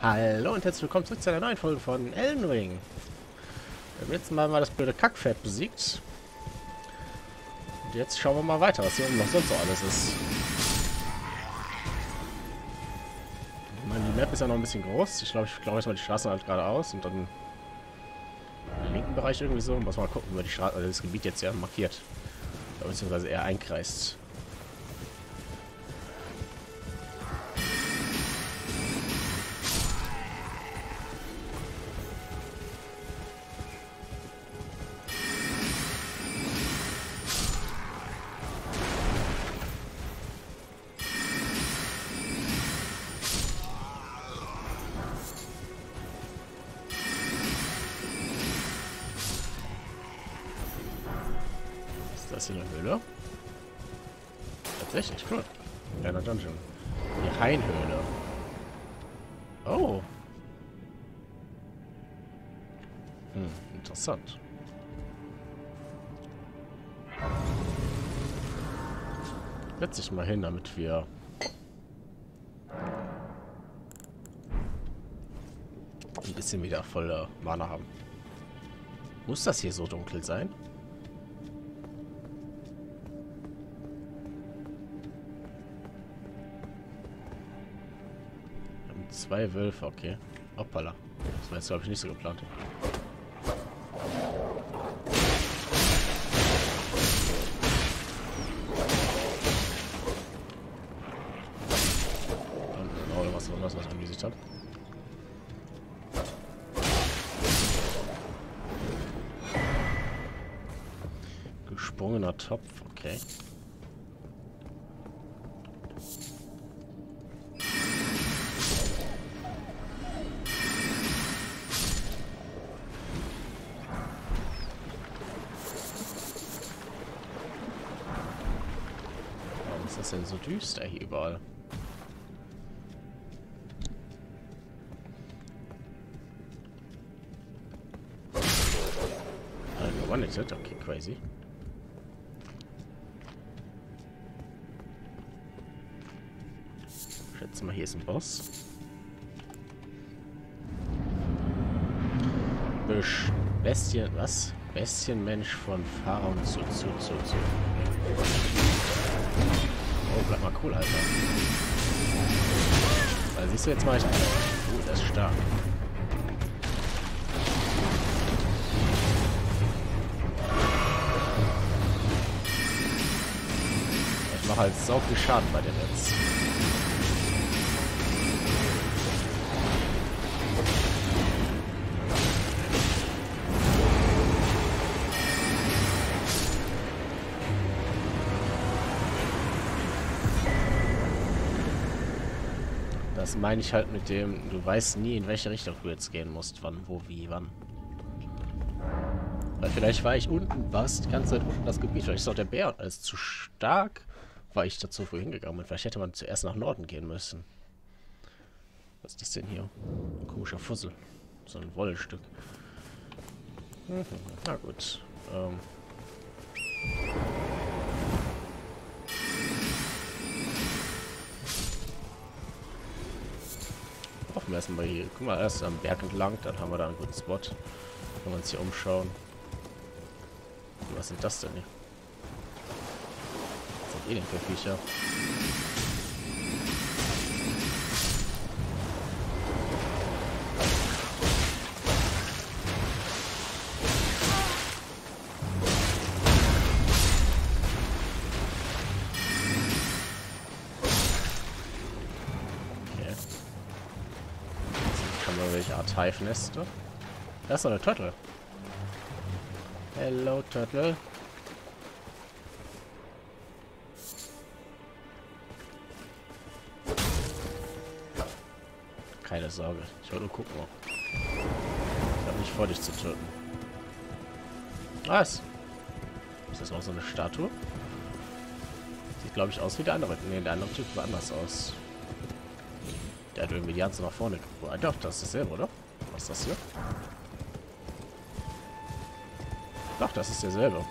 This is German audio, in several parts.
Hallo und herzlich willkommen zurück zu einer neuen Folge von Elden Ring. Beim letzten Mal war das blöde Kackpferd besiegt. Und jetzt schauen wir mal weiter, was hier oben noch sonst so alles ist. Ich meine, die Map ist ja noch ein bisschen groß. Ich glaube, ich glaube jetzt mal die Straße halt geradeaus und dann im linken Bereich irgendwie so. Muss mal gucken, über die Straße, also das Gebiet jetzt ja markiert. Beziehungsweise eher einkreist. Oh. Hm, interessant. Setz dich mal hin, damit wir ein bisschen wieder volle Mana haben. Muss das hier so dunkel sein? Zwei Wölfe, okay. Hoppala. Das war jetzt, glaube ich, nicht so geplant. Habe. Gesprungener Topf, okay. Ist denn so düster hier überall? Uh, one exit, okay, crazy. Schätze mal, hier ist ein Boss. Bisch Bestien, was? Bestienmensch von Pharaon zu zu zu zu. Oh, bleib mal cool, Alter. Also siehst du jetzt mal, ich... Oh, der ist stark. Ich mache halt sau viel Schaden bei dem jetzt. Das meine ich halt mit dem, du weißt nie, in welche Richtung du jetzt gehen musst. Wann, wo, wie, wann. Weil vielleicht war ich unten, was die ganze Zeit unten das Gebiet. Vielleicht ist auch der Bär und alles zu stark, war ich dazu vorhin gegangen. Und vielleicht hätte man zuerst nach Norden gehen müssen. Was ist das denn hier? Ein komischer Fussel. So ein Wollstück. Mhm. Na gut. Ähm. Hoffen wir erstmal hier. Guck mal, erst am Berg entlang, dann haben wir da einen guten Spot. Können wir uns hier umschauen. Was sind das denn hier? Was sind eh denn für Viecher? Irgendwelche Art Hive-Neste. Da ist doch eine Turtle. Hello, Turtle. Keine Sorge. Ich wollte nur gucken. Ich habe nicht vor, dich zu töten. Was? Ist das noch so eine Statue? Sieht, glaube ich, aus wie der andere. Ne, der andere Typ sah anders aus. Hat irgendwie die ganze nach vorne gebracht. Doch, das ist dasselbe, oder? Was ist das hier? Doch, das ist derselbe.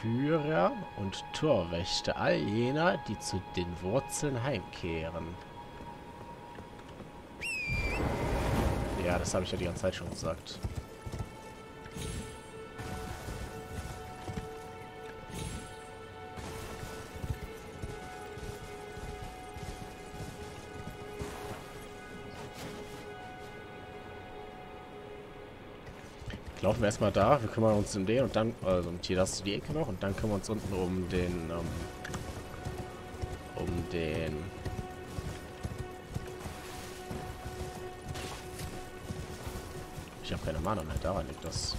Führer und Torwächter all jener, die zu den Wurzeln heimkehren. Ja, das habe ich ja die ganze Zeit schon gesagt. Laufen wir erstmal da, wir kümmern uns um den und dann, also um hier das die Ecke noch und dann kümmern wir uns unten um den, ähm, um den Ich habe keine Mana mehr, daran liegt das.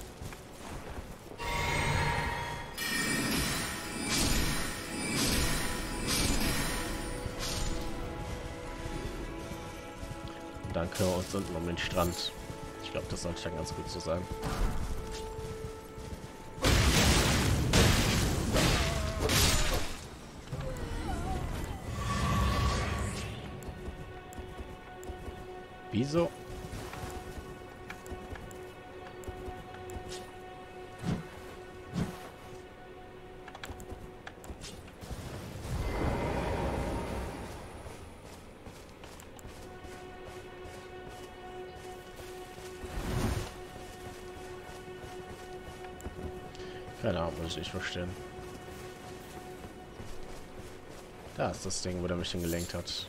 Dann kümmern wir uns unten um den Strand. Glaube, das sollte dann ganz gut so sein. Wieso? Muss ich verstehen. Da ist das Ding, wo der mich hingelenkt hat.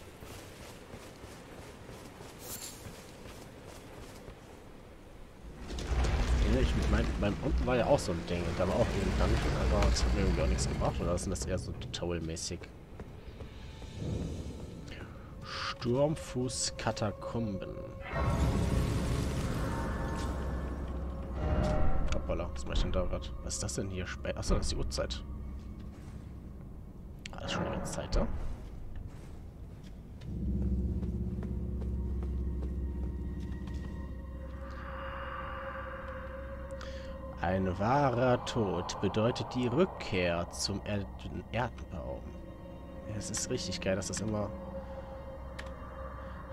Ich mein, beim unten war ja auch so ein Ding. Da war auch Dungeon, aber es hat mir irgendwie auch nichts gebracht. Oder sind das eher so Tutorial-mäßig? Sturmfuß-Katakomben. Was mache ich denn da gerade? Was ist das denn hier? Achso, das ist die Uhrzeit. War das schon die ganze Zeit da? Ein wahrer Tod bedeutet die Rückkehr zum er Erdenbaum. Es ist richtig geil, dass das immer...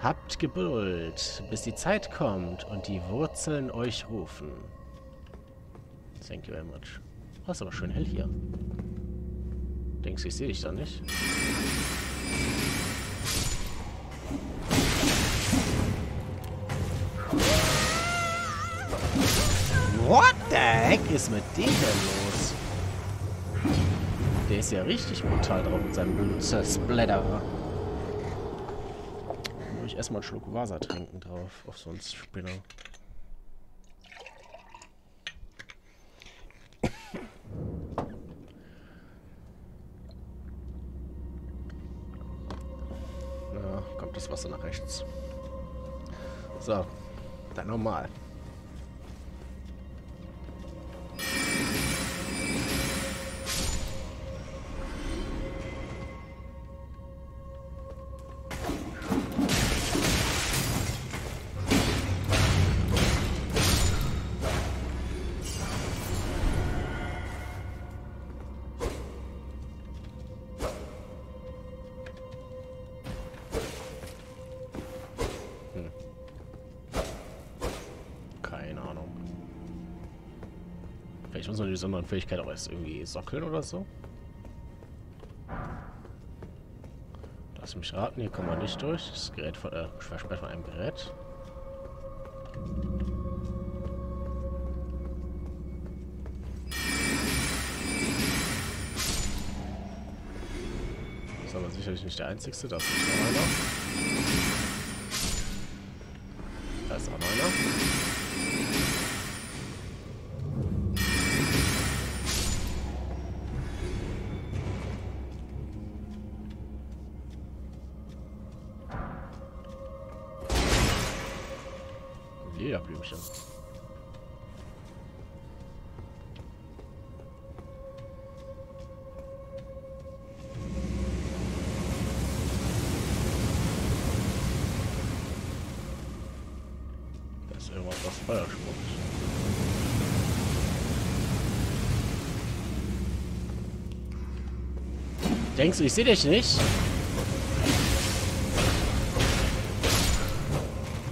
Habt Geduld, bis die Zeit kommt und die Wurzeln euch rufen. Thank you very much. Oh, ist aber schön hell hier. Denkst du, ich sehe dich da nicht? What the heck ist mit dem denn los? Der ist ja richtig brutal drauf mit seinem Blutsplatter. Muss ich erstmal einen Schluck Wasser trinken drauf, auf so einen Spinner. Na, kommt das Wasser nach rechts. So, dann nochmal. Man die besonderen Fähigkeit auch erst irgendwie sockeln oder so. Lass mich raten, hier kommen wir nicht durch. Das Gerät von, äh, versperrt von einem Gerät. Das ist aber sicherlich nicht der einzigste, das ist nicht einer. Denkst du, ich sehe dich nicht?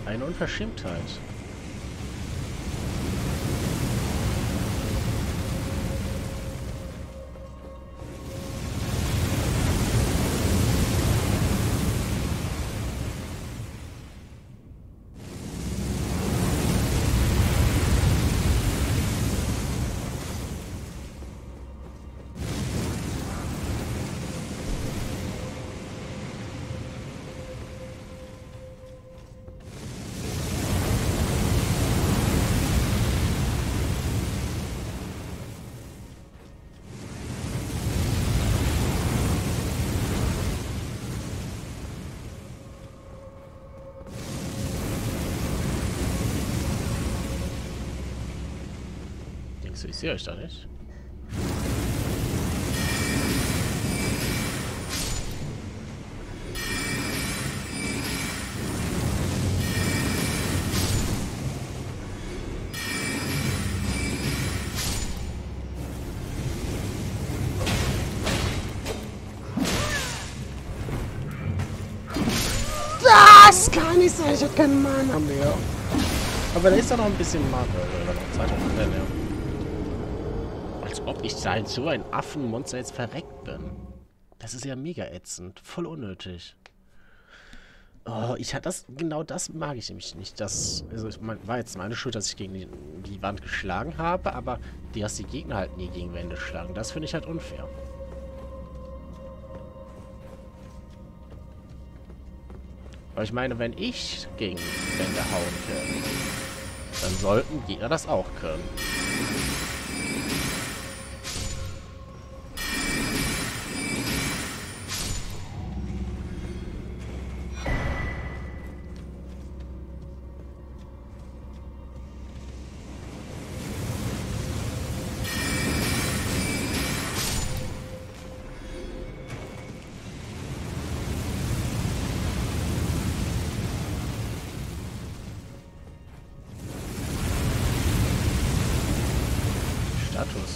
Eine Unverschämtheit. Wieso, ich sehe euch da nicht. Das kann nicht sein, ich hab keinen Mana mehr. Aber da ist doch noch ein bisschen Mana. Oder noch Zeit ob ich da in so ein Affenmonster jetzt verreckt bin. Das ist ja mega ätzend. Voll unnötig. Oh, ich hatte das, genau das mag ich nämlich nicht. Das, also ich mein, war jetzt meine Schuld, dass ich gegen die, die Wand geschlagen habe, aber die hast die Gegner halt nie gegen Wände schlagen. Das finde ich halt unfair. Weil ich meine, wenn ich gegen Wände hauen kann, dann sollten Gegner das auch können.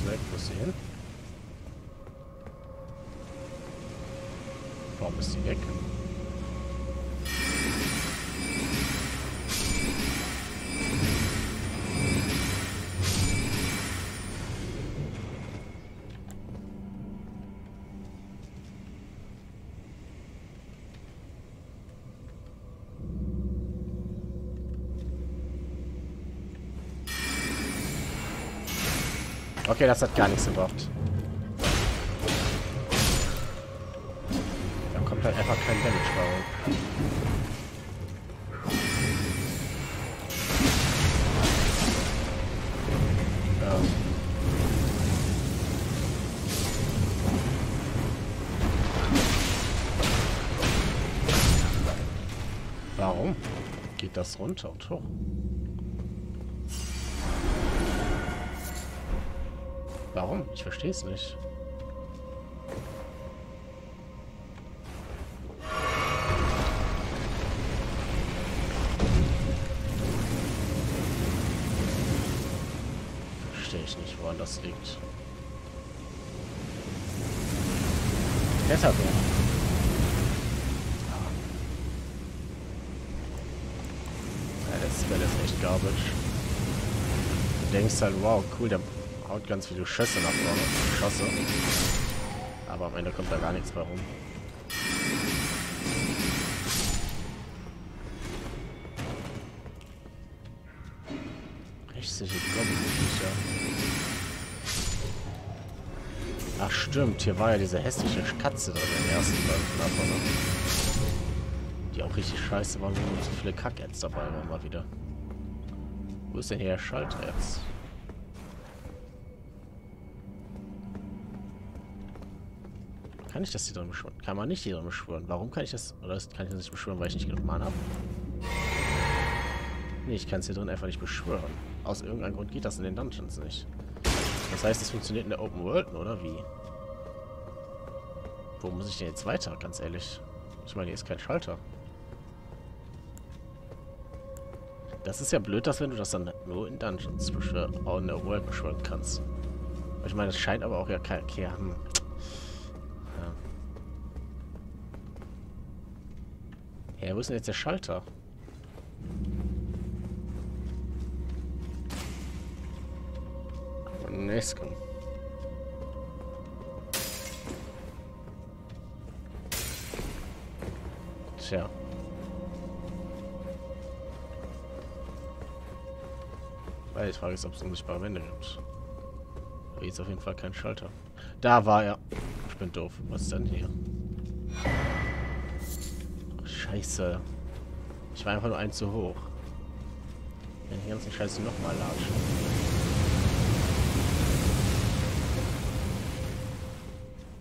Weg. Wo ist sie hin? Warum ist sie weg? Okay, das hat gar nichts gebracht. Da kommt halt einfach kein Damage warum. Ja. Warum geht das runter und hoch? Warum? Ich verstehe es nicht. Verstehe ich nicht, woran das liegt. Kletterbär. Ja, das Spell ist echt garbage. Du denkst halt, wow, cool, der haut ganz viele Schüsse nach vorne. Schosse. Aber am Ende kommt da gar nichts bei rum. Richtige Goblin-Viecher. Ach stimmt, hier war ja diese hässliche Katze drin im ersten Knapper, ne? Die auch richtig scheiße war, wo so viele Kack-Ads dabei waren mal wieder. Wo ist denn hier der Schalter Kann ich das hier drin beschwören? Kann man nicht hier drin beschwören. Warum kann ich das... Oder kann ich das nicht beschwören, weil ich nicht genug Mana habe? Nee, ich kann es hier drin einfach nicht beschwören. Aus irgendeinem Grund geht das in den Dungeons nicht. Das heißt, es funktioniert in der Open World, oder wie? Wo muss ich denn jetzt weiter, ganz ehrlich? Ich meine, hier ist kein Schalter. Das ist ja blöd, dass wenn du das dann nur in Dungeons beschwören, in der World beschwören kannst. Ich meine, es scheint aber auch ja kein... Okay, hm. Ja, wo ist denn jetzt der Schalter? Nesken. Tja. Weil die Frage ist, ob es unsichtbare Wände gibt. Hier ist auf jeden Fall kein Schalter. Da war er. Ich bin doof. Was ist denn hier? Scheiße. Ich war einfach nur eins zu hoch. Wenn die ganzen Scheiße nochmal latschen.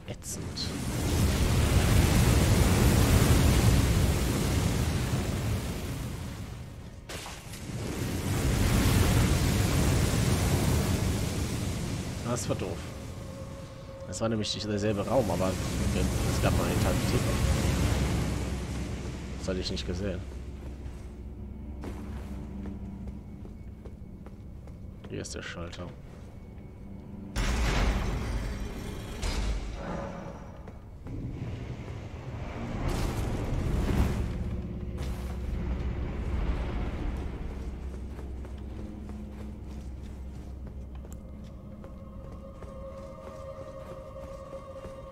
Ätzend. das war doof. Das war nämlich derselbe Raum, aber es gab mal eine tiefer. Das hatte ich nicht gesehen. Hier ist der Schalter.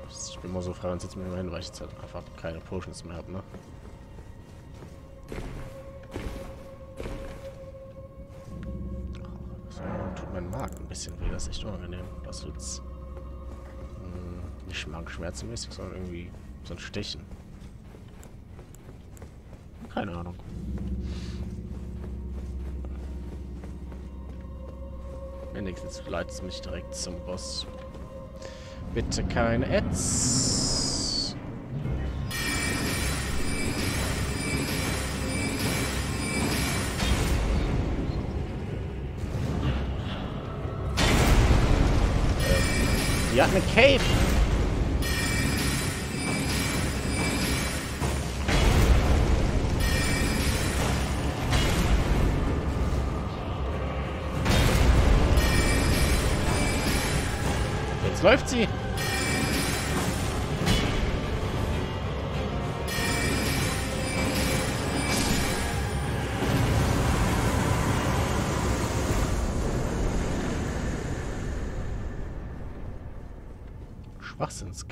Ich bin mal so frei und setze mich mal hin, weil ich jetzt halt einfach keine Potions mehr habe, ne? Ist echt unangenehm. Das jetzt mh, nicht magenschmerzenmäßig, sondern irgendwie so ein Stechen. Keine Ahnung. Wenigstens leitet es mich direkt zum Boss. Bitte keine Ads. Die hat eine Cape. Jetzt läuft sie.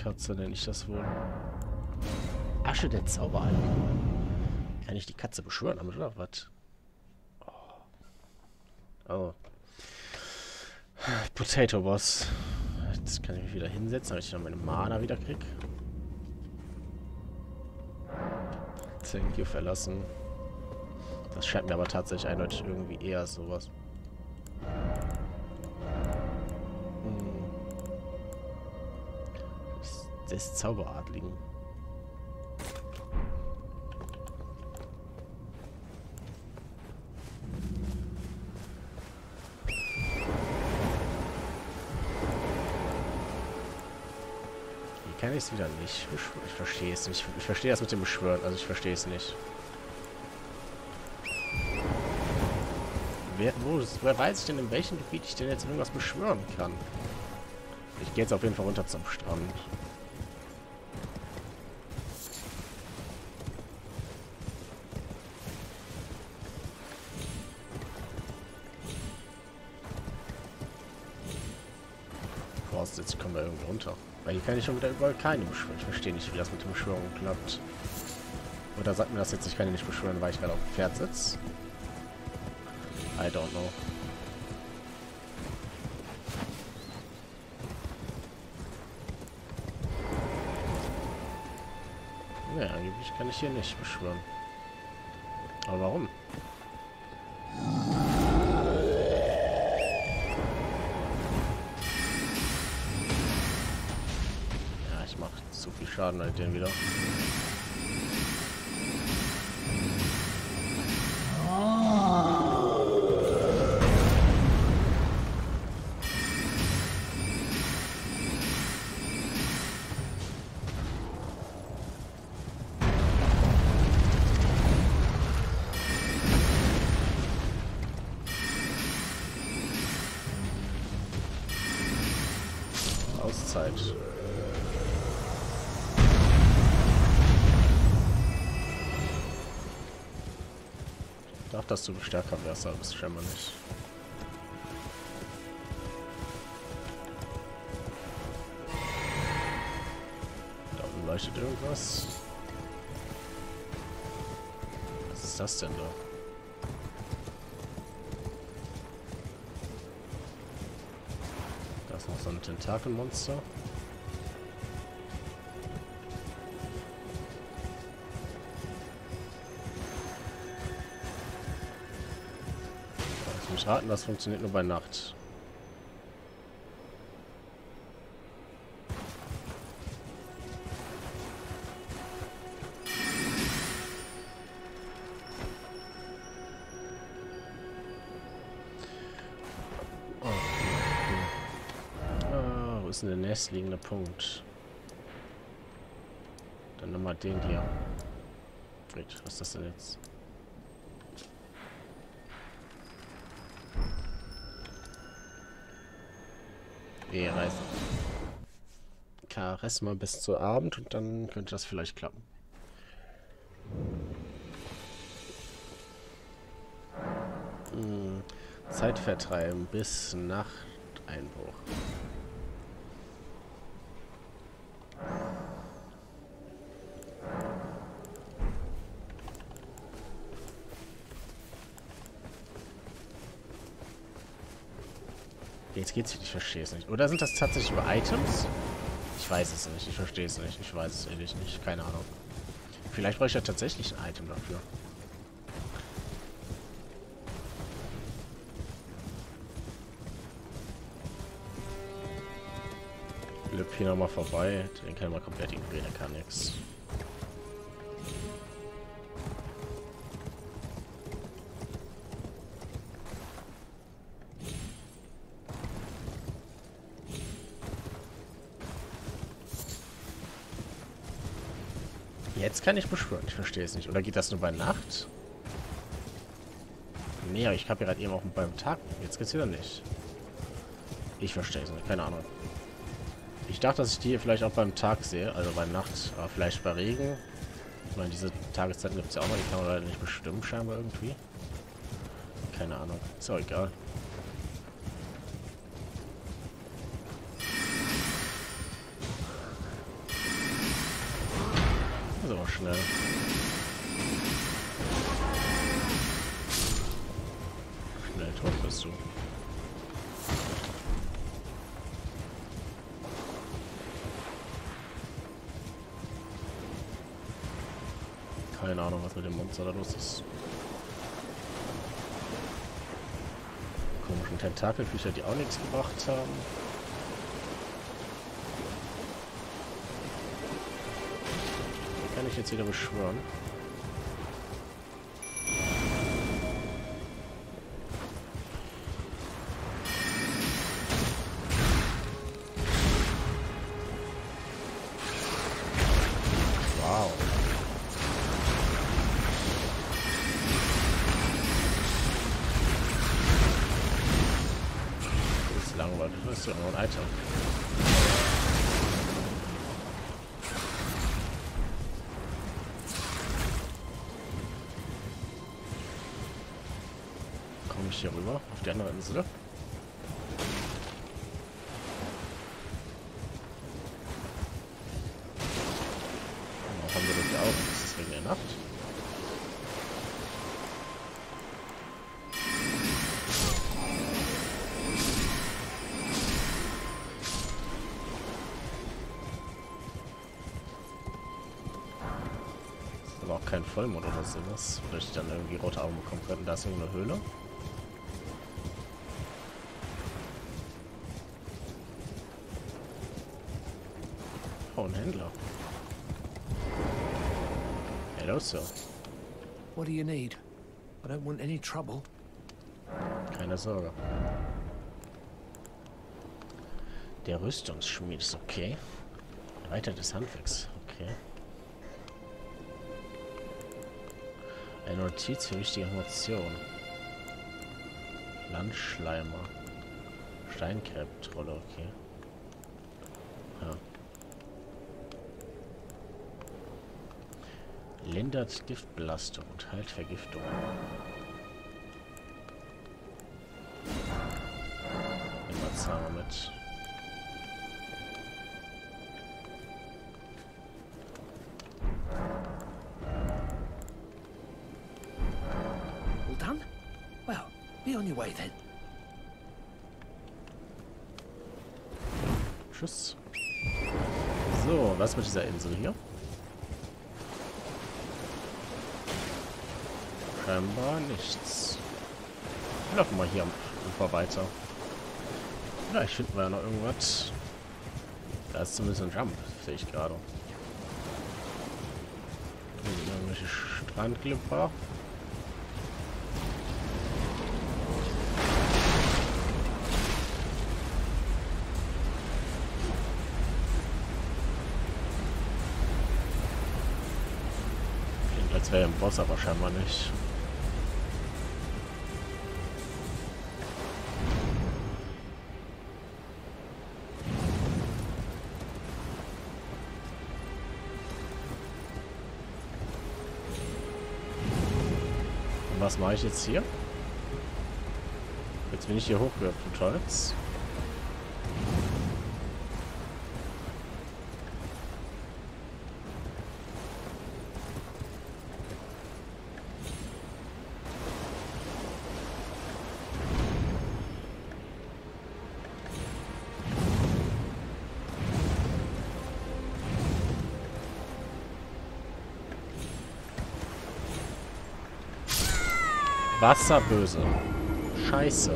Schwachsinnskatze nenne ich das wohl. Asche der Zauberalm. Kann ich die Katze beschwören damit, oder was? Oh. oh. Potato Boss. Jetzt kann ich mich wieder hinsetzen, damit ich dann meine Mana wieder krieg. Thank you verlassen. Das scheint mir aber tatsächlich eindeutig irgendwie eher sowas. Hm. Des Zauberadligen. Kann ich es wieder nicht. Ich verstehe es nicht. Ich verstehe das mit dem Beschwören. Also ich verstehe es nicht. Wer, wo, wer weiß ich denn, in welchem Gebiet ich denn jetzt irgendwas beschwören kann? Ich gehe jetzt auf jeden Fall runter zum Strand. Kann ich schon wieder überall keine beschwören. Ich verstehe nicht, wie das mit der Beschwörung klappt. Oder sagt mir das jetzt, ich kann ihn nicht beschwören, weil ich gerade auf dem Pferd sitze? I don't know. Ja, angeblich kann ich hier nicht beschwören. Aber warum? Schaden halt den wieder. Dass du stärker wärst, aber bist scheinbar nicht. Da unten leuchtet irgendwas. Was ist das denn da? Da ist noch so ein Tentakelmonster. Lass raten, das funktioniert nur bei Nacht. ist denn der nächstliegende Punkt? Dann nochmal den hier. Wait, was ist das denn jetzt? Wir reisen. KRS mal bis zu Abend und dann könnte das vielleicht klappen. Hm. Zeit vertreiben bis Nachteinbruch. Jetzt geht's nicht, ich verstehe es nicht. Oder sind das tatsächlich über Items? Ich weiß es nicht, ich verstehe es nicht. Ich weiß es ehrlich nicht, keine Ahnung. Vielleicht brauche ich ja tatsächlich ein Item dafür. Lüpp hier nochmal vorbei. Den kann man komplett ignorieren, der kann nichts. Jetzt kann ich beschwören. Ich verstehe es nicht. Oder geht das nur bei Nacht? Nee, aber ich habe gerade eben auch beim Tag. Jetzt geht's wieder nicht. Ich verstehe es nicht. Keine Ahnung. Ich dachte, dass ich die vielleicht auch beim Tag sehe. Also bei Nacht. Aber vielleicht bei Regen. Ich meine, diese Tageszeiten gibt es ja auch noch. Die kann man leider nicht bestimmen, scheinbar irgendwie. Keine Ahnung. Ist auch egal. Komischen Tentakelviecher, die auch nichts gebracht haben. ich jetzt wieder beschwören. Aber auch kein Vollmond oder sowas. Vielleicht ich dann irgendwie rote Augen bekommen könnten. Da ist irgendeine Höhle. Oh, ein Händler. Hello, sir. What do you need? I don't want any trouble. Keine Sorge. Der Rüstungsschmied ist okay. Reiter des Handwerks. Okay. Eine Notiz für wichtige Informationen. Landschleimer. Steinkrebtrolle, okay. Ja. Lindert Giftbelastung und heilt Vergiftung. Immer Zahme mit. Be on your way then. Tschüss. So, was mit dieser Insel hier? Scheinbar nichts. Wir laufen mal hier am Ufer weiter. Vielleicht finden wir ja noch irgendwas. Da ist zumindest ein Jump, sehe ich gerade. Irgendwelche Strandklipper. Wäre ein Boss, aber scheinbar nicht. Was mache ich jetzt hier? Jetzt bin ich hier hochgehüpft, Holz. Wasserböse. Scheiße.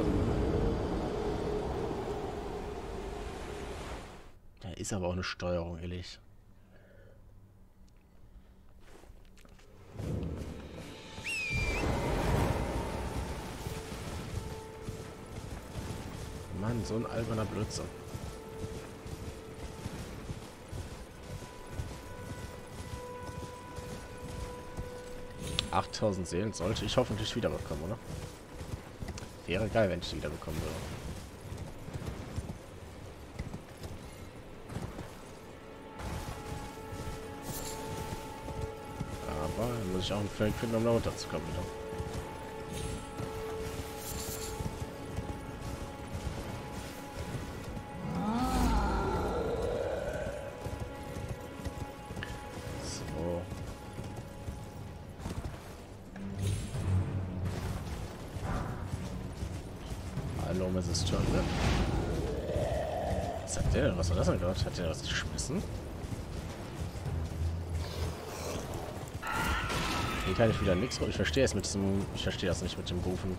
Da ist aber auch eine Steuerung, ehrlich. Mann, so ein alberner Blödsinn. 8000 Seelen sollte ich hoffentlich wiederbekommen, oder? Wäre geil, wenn ich die wiederbekommen würde. Aber dann muss ich auch einen Feld finden, um da runterzukommen wieder. Wieder nichts rufen. Ich verstehe es mit diesem. Ich verstehe das nicht mit dem Rufen.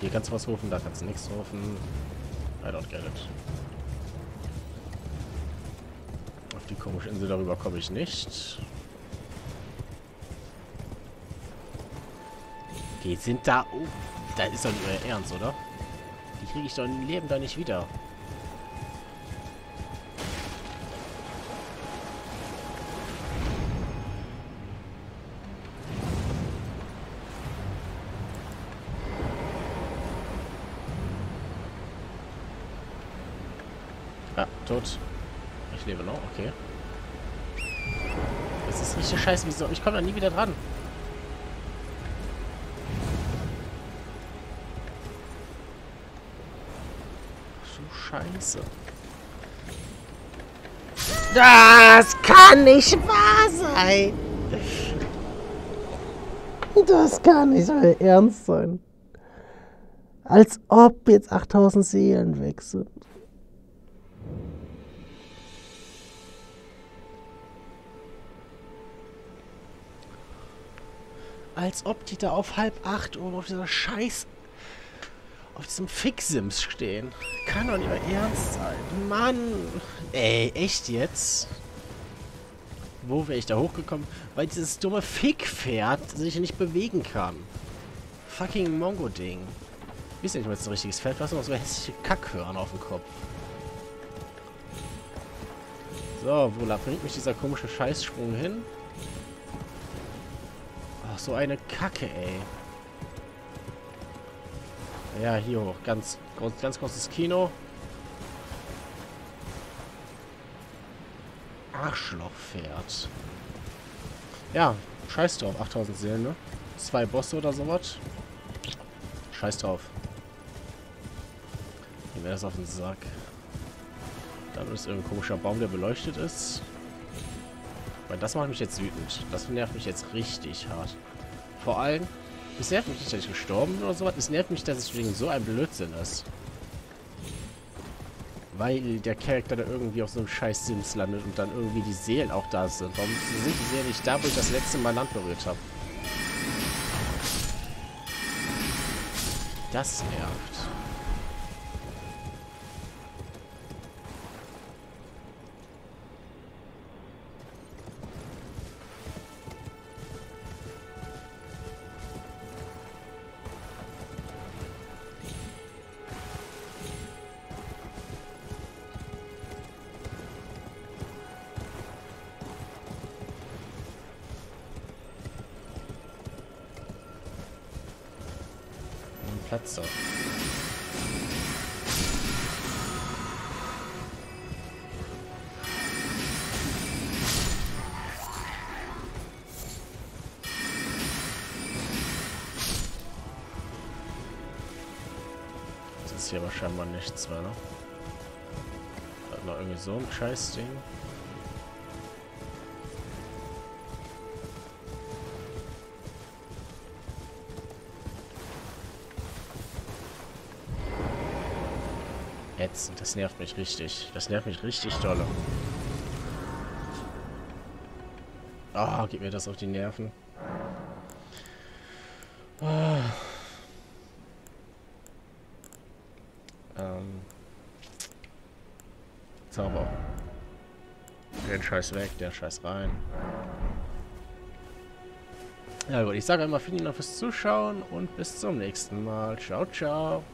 Hier kannst du was rufen, da kannst du nichts rufen. I don't get it. Auf die komische Insel darüber komme ich nicht. Die sind da. Oh, da ist doch nicht euer Ernst, oder? kriege ich doch im Leben da nicht wieder. Scheiße, wieso? Ich komme da nie wieder dran. Scheiße. Das kann nicht wahr sein. Das kann nicht euer Ernst sein. Als ob jetzt 8000 Seelen weg sind. Als ob die da auf halb acht Uhr auf dieser scheiß auf diesem Fix-Sims stehen. Kann doch nicht mehr ernst sein. Mann. Ey, echt jetzt? Wo wäre ich da hochgekommen? Weil dieses dumme Fick-Pferd sich nicht bewegen kann. Fucking Mongo-Ding. Ist nicht mal ein richtiges Pferd, hast noch so hässliche Kackhörner auf dem Kopf. So, wo bringt mich dieser komische Scheißsprung hin? Ach, so eine Kacke, ey. Ja, hier hoch. Ganz, ganz großes Kino. Arschlochpferd. Ja, scheiß drauf. 8000 Seelen, ne? Zwei Bosse oder sowas. Scheiß drauf. Gehen wir das auf den Sack. Dann ist irgendein komischer Baum, der beleuchtet ist. Weil das macht mich jetzt wütend. Das nervt mich jetzt richtig hart. Vor allem, es nervt mich nicht, dass ich gestorben bin oder sowas. Es nervt mich, dass es wegen so ein Blödsinn ist. Weil der Charakter da irgendwie auf so einem scheiß Sims landet und dann irgendwie die Seelen auch da sind. Warum sind die Seelen nicht da, wo ich das letzte Mal Land berührt habe? Das nervt. Hier aber scheinbar nichts mehr, ne? Hat noch irgendwie so ein Scheißding. Ätzend, das nervt mich richtig. Das nervt mich richtig dolle. Ah, oh, gib mir das auf die Nerven. Ah. Ähm. Zauber. Den Scheiß weg, der Scheiß rein. Ja gut, ich sage einmal vielen Dank fürs Zuschauen und bis zum nächsten Mal. Ciao, ciao.